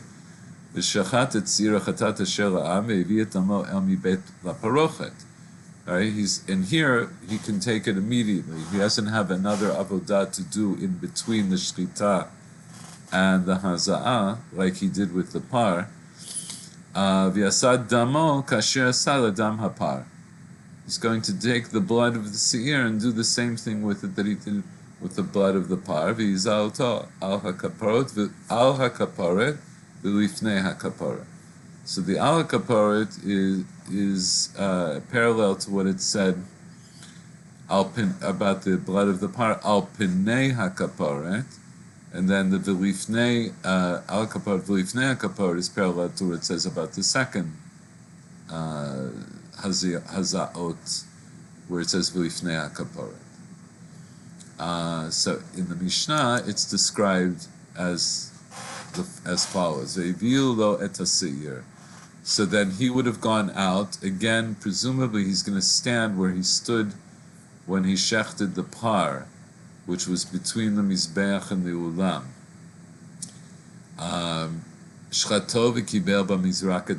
V'shachat et seir chatat asher la'am ve'evi et amo el mibet laparochet. Right? He's in here. He can take it immediately. He doesn't have another avodah to do in between the shkita and the haza'ah, like he did with the par. Uh, V'yasad damo kasher asad dam hapar. He's going to take the blood of the seir and do the same thing with it that he did with the blood of the par. V'yizalto al v'lifnei. So the al hakaparet is is uh, parallel to what it said about the blood of the par al pinei and then the vilifnei uh, al kaparet vilifnei hakaparet is parallel to what it says about the second uh, hazaot, where it says vilifnei hakaparet. Uh, so in the Mishnah, it's described as the, as follows: lo et. So then he would have gone out again. Presumably, he's going to stand where he stood when he shechted the par, which was between the mizbeach and the ulam.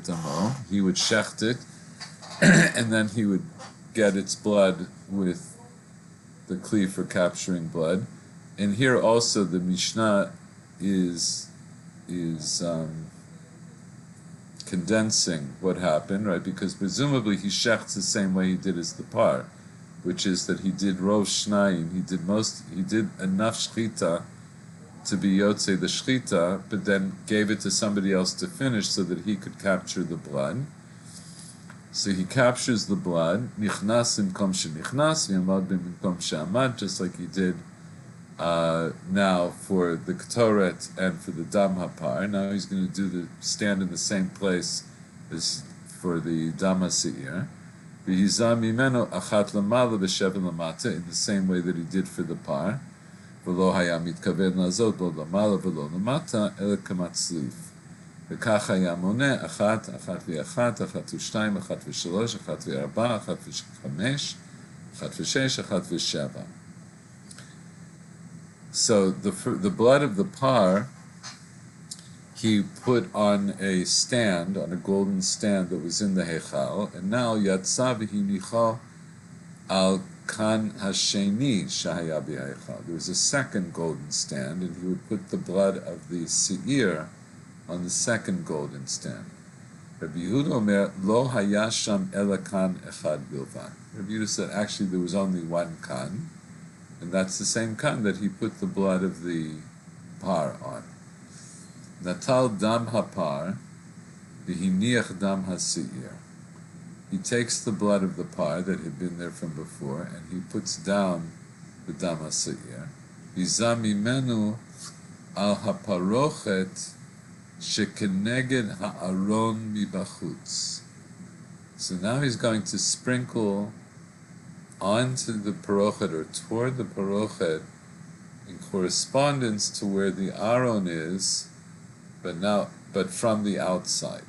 Damo. He would shecht it, and then he would get its blood with the kli for capturing blood. And here also the Mishnah is is um, condensing what happened, right? Because presumably he shechts the same way he did as the par, which is that he did rov shnayim, he did most, he did enough shchita to be yotze the shchita, but then gave it to somebody else to finish so that he could capture the blood. So he captures the blood, nichnas imkom shenichnas, v'yamad b'mkom she'amad, just like he did uh, now for the Ketoret and for the Dam Hapar. Now he's going to do the stand in the same place as for the Dam HaSeir. V'yizam mimeno achat lamala b'sheven lamata in the same way that he did for the par. V'lo haya mitkaven lazot lo lamala v'lo lamata ele kamatzliv. וכך היה מונה אחת, אחת ואחת, אחת ושתיים, אחת ושלוש, אחת וארבע, אחת וחמש, אחת ושש, אחת ושבע. So the the blood of the par he put on a stand, on a golden stand that was in the Hechal, and now Yatsa v'hinicha al kan hasheni shahaya b'Hechal. There was a second golden stand, and he would put the blood of the seir on the second golden stem. Rabbi Yehuda Omer, lo hayasham elakan echad bilvan. Rabbi Yehuda said, actually, there was only one kan, and that's the same kan that he put the blood of the par on. Natal dam hapar, v'hiniach dam haseir. He takes the blood of the par that had been there from before, and he puts down the dam haseir. V'zamimenu al haparochet shekeneged ha'aron mibachutz. So now he's going to sprinkle onto the parochet or toward the parochet in correspondence to where the aron is, but now but from the outside.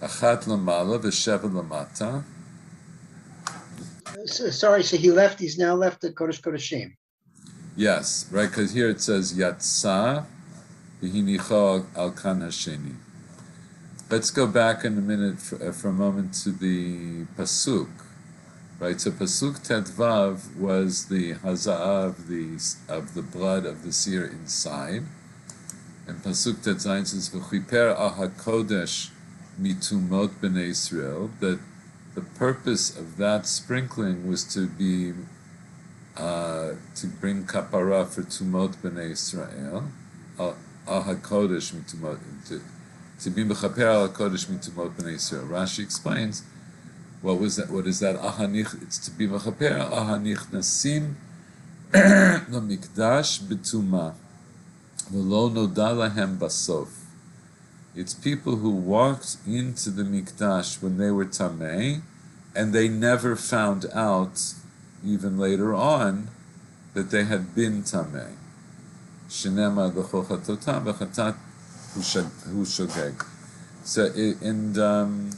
Achat lamala v'sheva lamata. So, sorry, so he left. He's now left the Kodesh Kodeshim. Yes, right, because here it says yatsa v'hinicha al kan hasheni. Let's go back in a minute for, for a moment to the pasuk. Right, so pasuk tetvav was the hazah of the of the blood of the seer inside, and pasuk tetzayin says v'chiper al hakodesh mitumot b'nei Israel that the purpose of that sprinkling was to be uh, to bring kapara for tumot b'nei Israel mitumot to be mechaper al mitumot b'nei Israel. Rashi explains what was that? What is that? Ahanich. It's to be mechaper ahanich nasim mikdash betuma v'lo noda lahem basof. It's people who walked into the mikdash when they were tamei, and they never found out, even later on, that they had been tamei. Shenema v'chochatotam v'chatat hu shogeg. So, and um,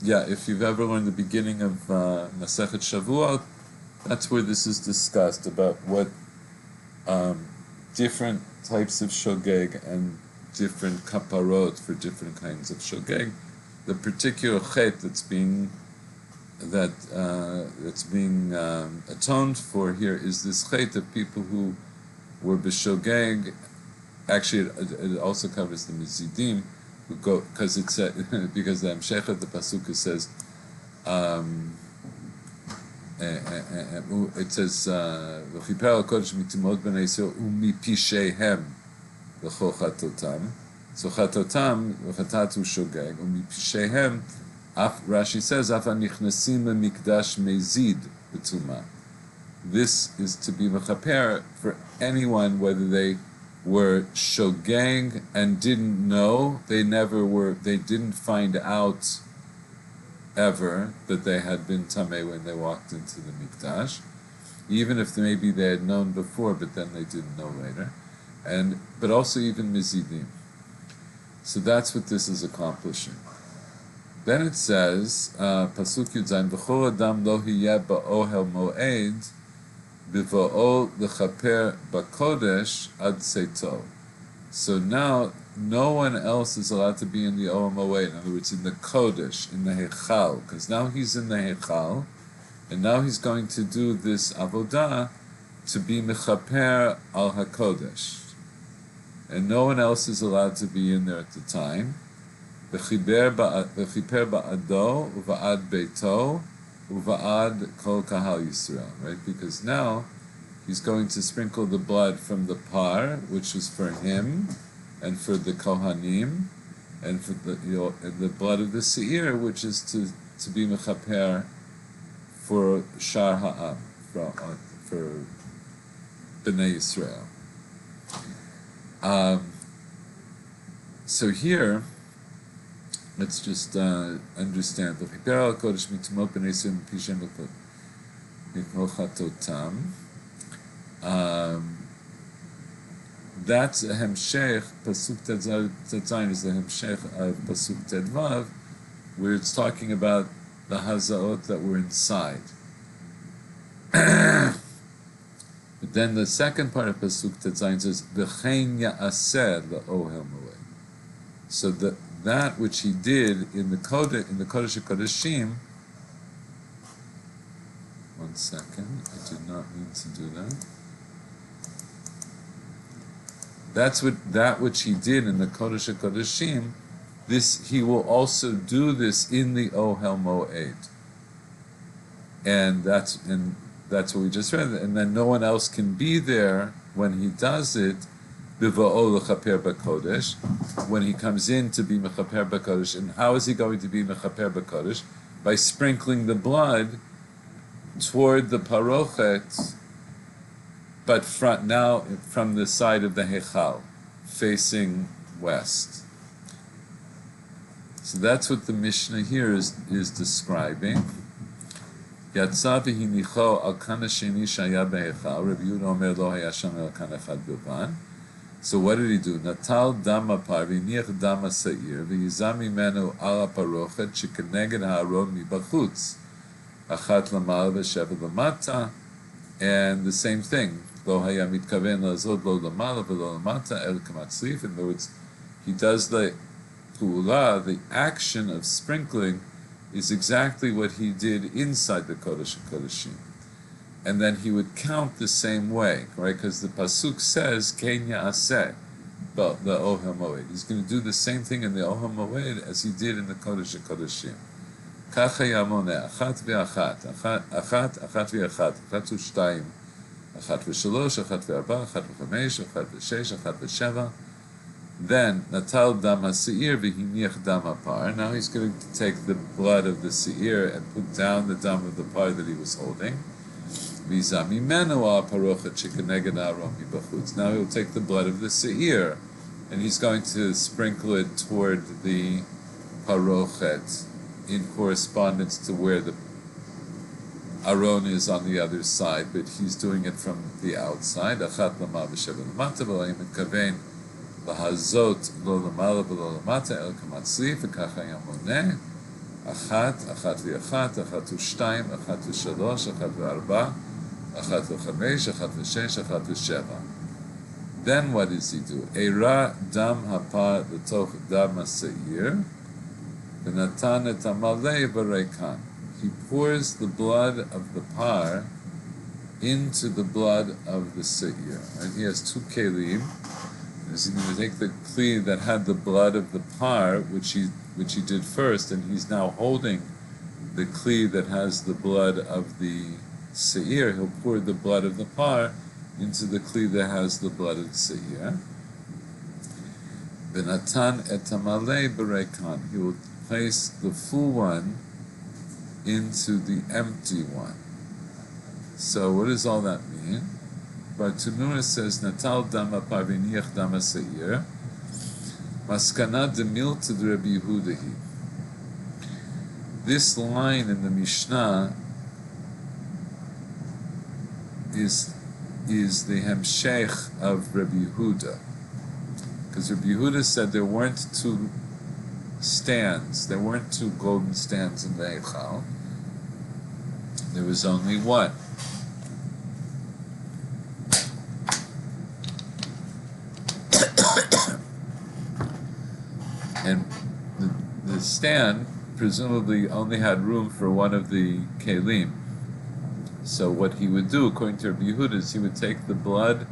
yeah, if you've ever learned the beginning of uh, Masechet Shavuot, that's where this is discussed about what um, different types of shogeg and different kaparot for different kinds of shogeg. The particular chet that's being that uh, that's being um, atoned for here is this chet of people who were b'shogeg. Actually, it, it also covers the mizidim who go because it's uh, because the hemshech of the pasuk says. Um, eh, eh, eh, it says, uh, "V'chiper al kodesh mitimot b'nei Yisrael u'mipishehem v'chochatotam." So chatotam v'chatatu shogeg u'mipishehem. Rashi says, "Af anichnasim mikdash mezid b'tuma." This is to be mechaper for anyone, whether they were shogeg and didn't know. They never were. They didn't find out ever that they had been tamei when they walked into the mikdash, even if maybe they had known before, but then they didn't know later, and but also even mizidim. So that's what this is accomplishing. Then it says, uh, pasuk yudzayin v'chol adam lo ba'ohel moed Biva'o lechaper bakodesh ad seito. So now no one else is allowed to be in the Ohel Moed. In other words, in the Kodesh, in the Hechal, because now he's in the Hechal, and now he's going to do this avodah to be mechaper al Hakodesh, and no one else is allowed to be in there at the time. V'chiper ba'ado u'va'ad beito uvaad kol kahal Yisrael, right? Because now he's going to sprinkle the blood from the par, which is for him and for the kohanim, and for the you know, and the blood of the seir, which is to to be mechaper for shar ha'am for for bnei Yisrael. Um, so here let's just uh, understand. Um, that's a hemshech, pasuk tetzayin is the hemshech of pasuk tedvav, where it's talking about the hazaot that were inside. but then the second part of pasuk tetzayin says v'chein ya'aser la'ohel moed. So that that which he did in the kodesh in the kodesh kodeshim. One second, I did not mean to do that. That's what that which he did in the Kodesh Kodeshim. This he will also do this in the Ohel Moed, and that's and that's what we just read. And then no one else can be there when he does it Biva'ol lechaper b'kodesh, when he comes in to be mechaper b'kodesh, and how is he going to be mechaper b'kodesh? By sprinkling the blood toward the parochet but front now from the side of the Hechal, facing west. So that's what the Mishnah here is, is describing. יצא והניחו על כאן השני שהיה בהיכל, רבי יהודה אומר לא היה שם אלא כאן אחד בלבד. So what did he do? Natal dama parvi niach dama sa'ir v'yizam menu ala parochet shekeneged ha'aron mibachutz. Achat lamal v'shevet lamata and the same thing. Lo haya mitkaven lazod lo lamala v'lo lamata el kamatzrif in other words he does the pula the action of sprinkling is exactly what he did inside the Kodesh HaKodeshim and then he would count the same way, right? Because the pasuk says Ken ya'aseh, but the Ohel He's going to do the same thing in the Ohel Moed as he did in the Kodesh Kodeshim. ככה achad אחת achad achad, אחת ואחת, אחת ושתיים, אחת ושלוש, אחת וארבע, אחת וחמש, אחת ושש, אחת v'sheva. Then, natal dam ha'seir v'hiniach dam ha'par. Now he's going to take the blood of the seir and put down the dam of the par that he was holding. V'zamimenu ha'parochet shekeneged ha'aron mibachutz. Now he'll take the blood of the seir and he's going to sprinkle it toward the parochet in correspondence to where the Aron is on the other side, but he's doing it from the outside. Achat lama v'sheva lamata v'layim mitkavein lahazot lo lamala v'lo lamata el kamatzli v'kacha yamoneh אחת, אחת ואחת, אחת ושתיים, אחת ושלוש, אחת וארבע, אחת וחמש, אחת ושש, אחת ושבע. Then what does he do? Eira dam hapa l'toch dam ha'seir, v'natan et hamalei v'reikan he pours the blood of the par into the blood of the seir. And he has two kelim. He's going to take the kli that had the blood of the par, which he which he did first, and he's now holding the kli that has the blood of the seir. He'll pour the blood of the par into the kli that has the blood of the seir. Benatan etamale berekan. He will place the full one into the empty one. So what does all that mean? Bartanura says, Natal dama parviniach dama seir, maskana demil to the Rabbi Yehudahi. This line in the Mishnah is is the hemshech of Rabbi Yehuda. Because Rabbi Yehuda said there weren't two stands, there weren't two golden stands in the Heichal. There was only one. and the, the stand presumably only had room for one of the kelim. So what he would do, according to Rabbi Yehuda, is he would take the blood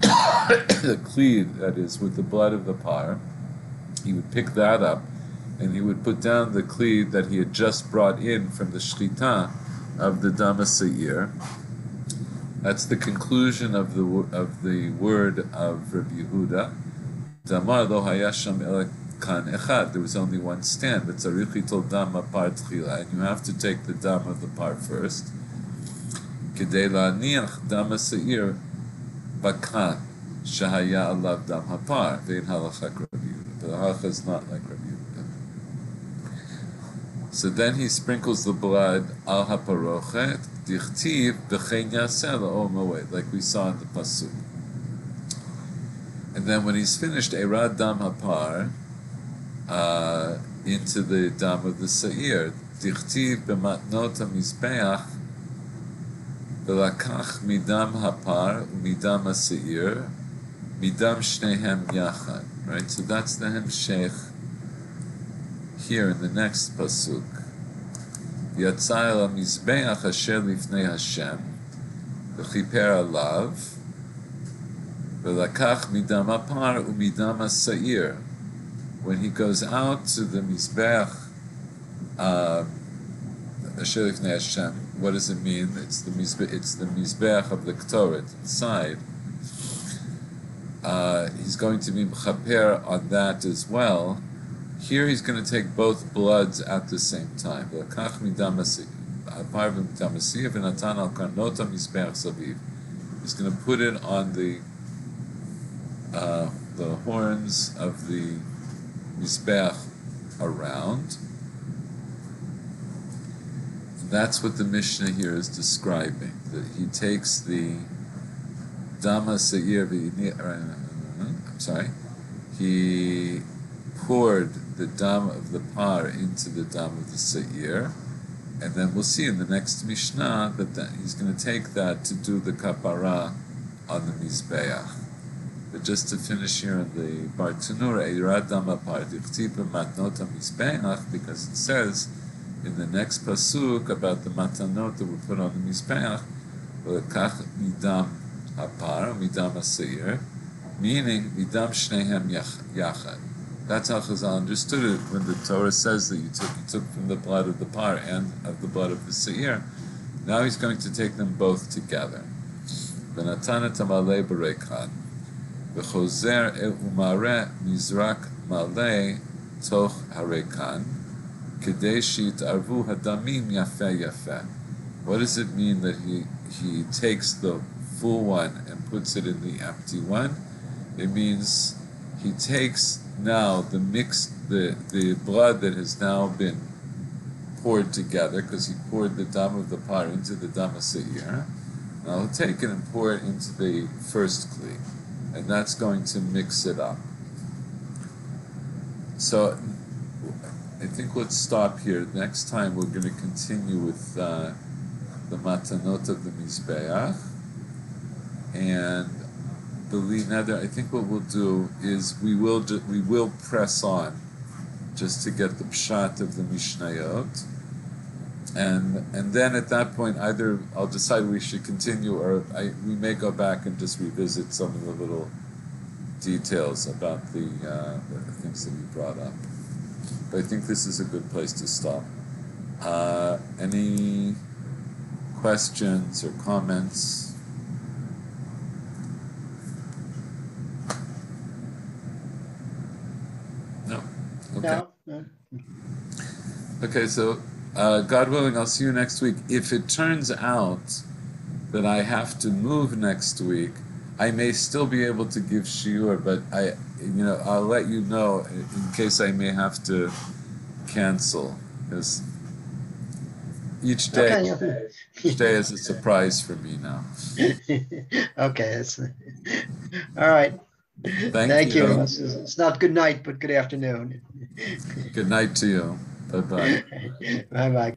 the cleed that is with the blood of the par. He would pick that up, and he would put down the cleed that he had just brought in from the shchita of the damasir. That's the conclusion of the of the word of Rabbi Yehuda. Damar lo hayasham kan echad. There was only one stand. But tzarichi tol dam par tchila, and you have to take the dam of the par first. Kedei la'aniach dam seir bakan shahaya alav dam hapar. Vein halachak Rabbi Yehuda. But the halacha is not like Rabbi. So then he sprinkles the blood al haparochet dichtiv b'chein yaseh la'om like we saw in the pasuk. And then when he's finished Erad Dam Hapar, into the Dam of the Sa'ir, Dichtiv b'matnot ha-mizbeach v'lakach midam hapar u'midam ha-Sa'ir midam shnehem yachad. Right, so that's the hemshech here in the next pasuk. Yatzai la-mizbeach asher lifnei Hashem v'chiper alav V'lakach midam apar u'midam sa'ir. When he goes out to the mizbech, uh, Hashem, what does it mean? It's the mizbech, it's the of the ktoret inside. Uh, he's going to be mchaper on that as well. Here he's going to take both bloods at the same time. He's going to put it on the uh, the horns of the Mizbeach around. That's what the Mishnah here is describing. That he takes the Dama Seir uh, hmm, I'm sorry. He poured the Dam of the Par into the Dam of the Seir. And then we'll see in the next Mishnah that, that he's going to take that to do the kapara on the Mizbeach. But just to finish here in the Bartanura, Iradama Pardichtipa Matnota Mizbeach, because it says in the next pasuk about the matanot that were put on the mizbeach, lekach midam apar midam asir, meaning midam shnehem yachad. That's how Chazal understood it when the Torah says that you took you took from the blood of the par and of the blood of the seir. Now he's going to take them both together. Benatana tamale berekan. V'chozer umare mizrak male toch harekan. כדי שיתערבו הדמים יפה יפה. What does it mean that he, he takes the full one and puts it in the empty one? It means he takes now the mixed, the, the blood that has now been poured together, because he poured the dam of the par into the dam of Seir. Now he'll take it and pour it into the first kli and that's going to mix it up. So I think let's stop here. Next time we're going to continue with uh, the matanot of the Mizbeach. And the Nether, I think what we'll do is we will we will press on just to get the pshat of the Mishnayot and and then at that point, either I'll decide we should continue, or I, we may go back and just revisit some of the little details about the, uh, the things that we brought up. But I think this is a good place to stop. Uh, any questions or comments? No. Okay. No. Okay, so uh, God willing, I'll see you next week. If it turns out that I have to move next week, I may still be able to give shiur, but I, you know, I'll let you know in case I may have to cancel. Because each day, Okay. each day is a surprise for me now. okay. All right. Thank, you. you. It's, it's not good night, but good afternoon. Good night to you. Bye bye. bye bye.